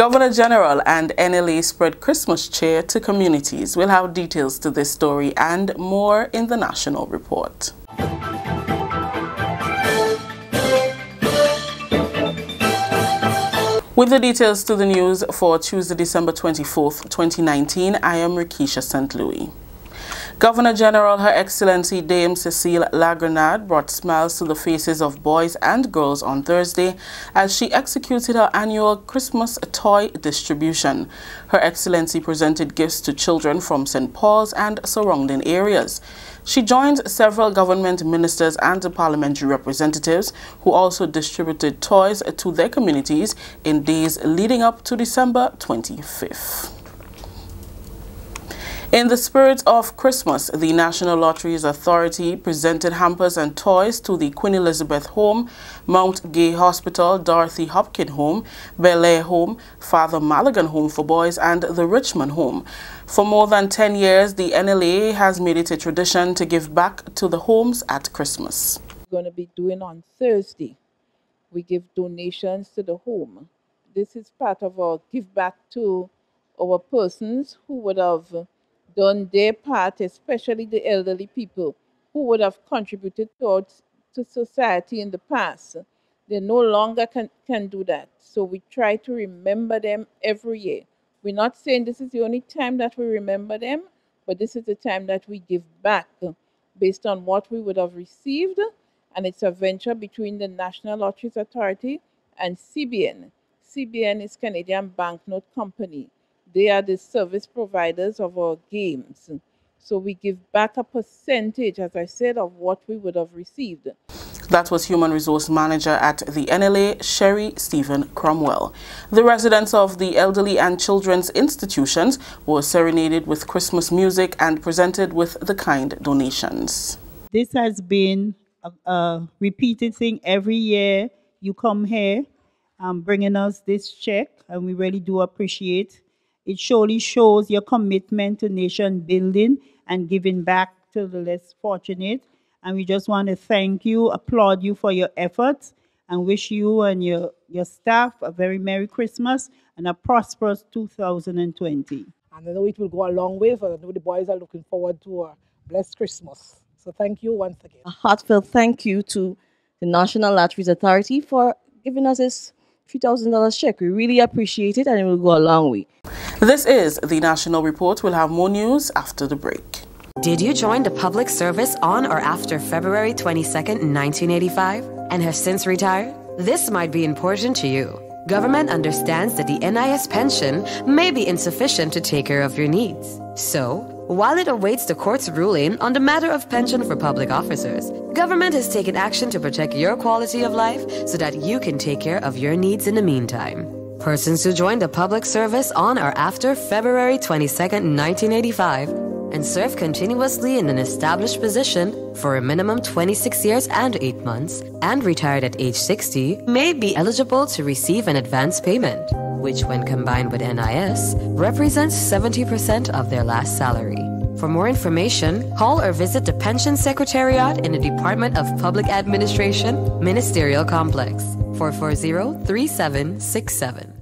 Governor General and NLA spread Christmas cheer to communities. We'll have details to this story and more in the national report. With the details to the news for Tuesday, December 24th, 2019, I am Rikisha St. Louis. Governor General Her Excellency Dame Cecile La Grenade brought smiles to the faces of boys and girls on Thursday as she executed her annual Christmas toy distribution. Her Excellency presented gifts to children from St. Paul's and surrounding areas. She joined several government ministers and parliamentary representatives who also distributed toys to their communities in days leading up to December 25th. In the spirit of Christmas, the National Lotteries Authority presented hampers and toys to the Queen Elizabeth Home, Mount Gay Hospital, Dorothy Hopkins Home, Bel Air Home, Father Mallaghan Home for Boys, and the Richmond Home. For more than 10 years, the NLA has made it a tradition to give back to the homes at Christmas. We're going to be doing on Thursday. We give donations to the home. This is part of our give back to our persons who would have done their part, especially the elderly people who would have contributed towards to society in the past. They no longer can, can do that. So we try to remember them every year. We're not saying this is the only time that we remember them, but this is the time that we give back based on what we would have received. And it's a venture between the National Lotteries Authority and CBN. CBN is Canadian Banknote Company. They are the service providers of our games. So we give back a percentage, as I said, of what we would have received. That was Human Resource Manager at the NLA, Sherry Stephen Cromwell. The residents of the elderly and children's institutions were serenaded with Christmas music and presented with the kind donations. This has been a, a repeated thing every year. You come here um, bringing us this check, and we really do appreciate it surely shows your commitment to nation building and giving back to the less fortunate. And we just want to thank you, applaud you for your efforts, and wish you and your, your staff a very Merry Christmas and a prosperous 2020. And I know it will go a long way, for I know the boys are looking forward to a blessed Christmas. So thank you once again. A heartfelt thank you to the National Lotteries Authority for giving us this $3,000 check. We really appreciate it and it will go a long way. This is the National Report. We'll have more news after the break. Did you join the public service on or after February 22nd, 1985 and have since retired? This might be important to you. Government understands that the NIS pension may be insufficient to take care of your needs. So, while it awaits the court's ruling on the matter of pension for public officers, government has taken action to protect your quality of life so that you can take care of your needs in the meantime. Persons who joined the public service on or after February 22, 1985, and served continuously in an established position for a minimum 26 years and 8 months, and retired at age 60, may be eligible to receive an advance payment, which, when combined with NIS, represents 70% of their last salary. For more information, call or visit the Pension Secretariat in the Department of Public Administration, Ministerial Complex. 440-3767.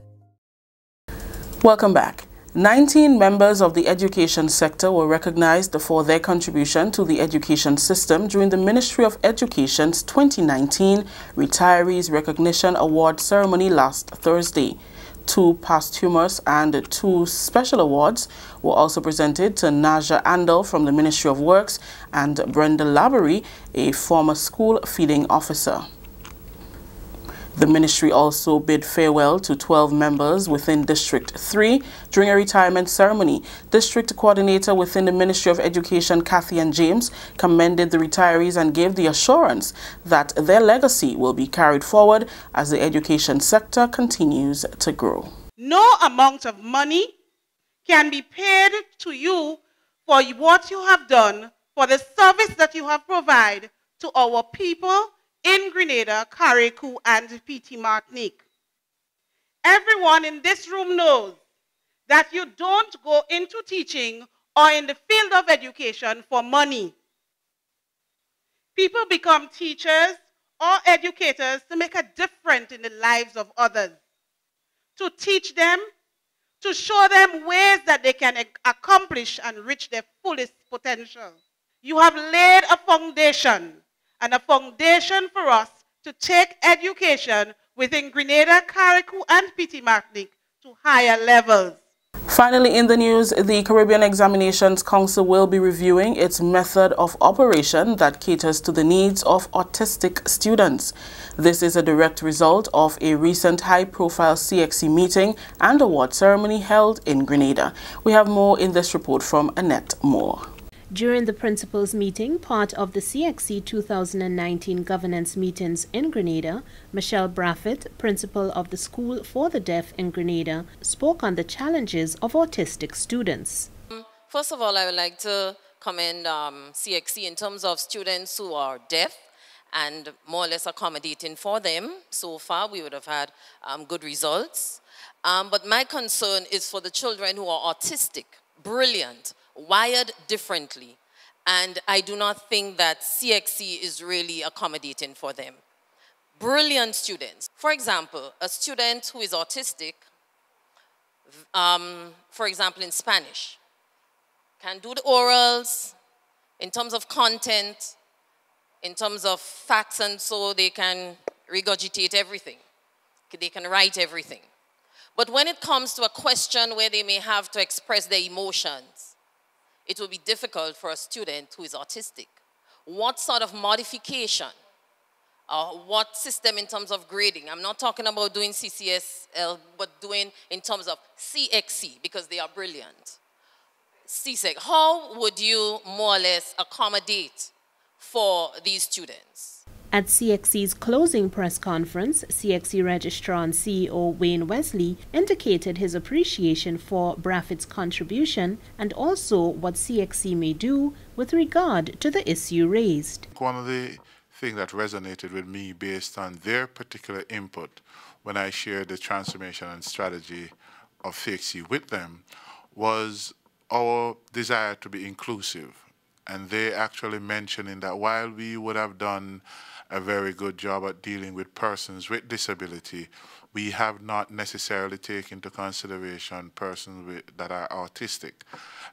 Welcome back. 19 members of the education sector were recognized for their contribution to the education system during the Ministry of Education's 2019 Retirees Recognition Award ceremony last Thursday. Two posthumous and two special awards were also presented to Naja Andel from the Ministry of Works and Brenda Labery, a former school feeding officer. The ministry also bid farewell to 12 members within District 3 during a retirement ceremony. District Coordinator within the Ministry of Education, Kathy and James, commended the retirees and gave the assurance that their legacy will be carried forward as the education sector continues to grow. No amount of money can be paid to you for what you have done, for the service that you have provided to our people in Grenada, Carriacou, and Petite Martinique. Everyone in this room knows that you don't go into teaching or in the field of education for money. People become teachers or educators to make a difference in the lives of others, to teach them, to show them ways that they can accomplish and reach their fullest potential. You have laid a foundation, and a foundation for us to take education within Grenada, Carriacou, and Martinique to higher levels. Finally, in the news, the Caribbean Examinations Council will be reviewing its method of operation that caters to the needs of autistic students. This is a direct result of a recent high-profile CXC meeting and award ceremony held in Grenada. We have more in this report from Annette Moore. During the principals meeting, part of the CXC 2019 governance meetings in Grenada, Michelle Braffett, principal of the School for the Deaf in Grenada, spoke on the challenges of autistic students. First of all, I would like to commend um, CXC in terms of students who are deaf and more or less accommodating for them. So far, we would have had um, good results. Um, but my concern is for the children who are autistic, brilliant, wired differently. And I do not think that CXC is really accommodating for them. Brilliant students. For example, a student who is autistic, um, for example, in Spanish, can do the orals in terms of content, in terms of facts, and so they can regurgitate everything. They can write everything. But when it comes to a question where they may have to express their emotions, it will be difficult for a student who is autistic. What sort of modification, uh, what system in terms of grading? I'm not talking about doing CCSL, but doing in terms of CXC, because they are brilliant. CSEC, how would you more or less accommodate for these students? At CXC's closing press conference, CXC Registrar and CEO Wayne Wesley indicated his appreciation for Braffett's contribution and also what CXC may do with regard to the issue raised. One of the things that resonated with me based on their particular input when I shared the transformation and strategy of CXC with them was our desire to be inclusive. And they actually mentioning that while we would have done a very good job at dealing with persons with disability. We have not necessarily taken into consideration persons with, that are autistic.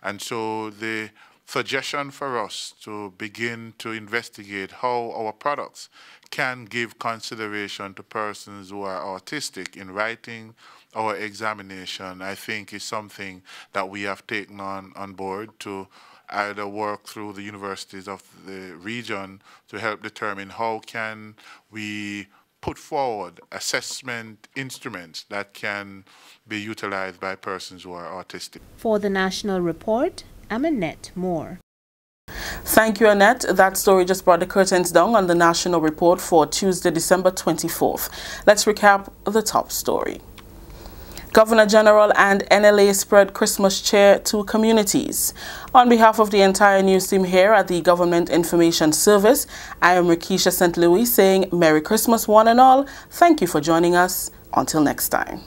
And so the suggestion for us to begin to investigate how our products can give consideration to persons who are autistic in writing our examination, I think is something that we have taken on, on board to either uh, work through the universities of the region to help determine how can we put forward assessment instruments that can be utilized by persons who are autistic. For the National Report, I'm Annette Moore. Thank you, Annette. That story just brought the curtains down on the National Report for Tuesday, December 24th. Let's recap the top story. Governor General and NLA spread Christmas cheer to communities. On behalf of the entire news team here at the Government Information Service, I am Rikisha St. Louis saying Merry Christmas one and all. Thank you for joining us. Until next time.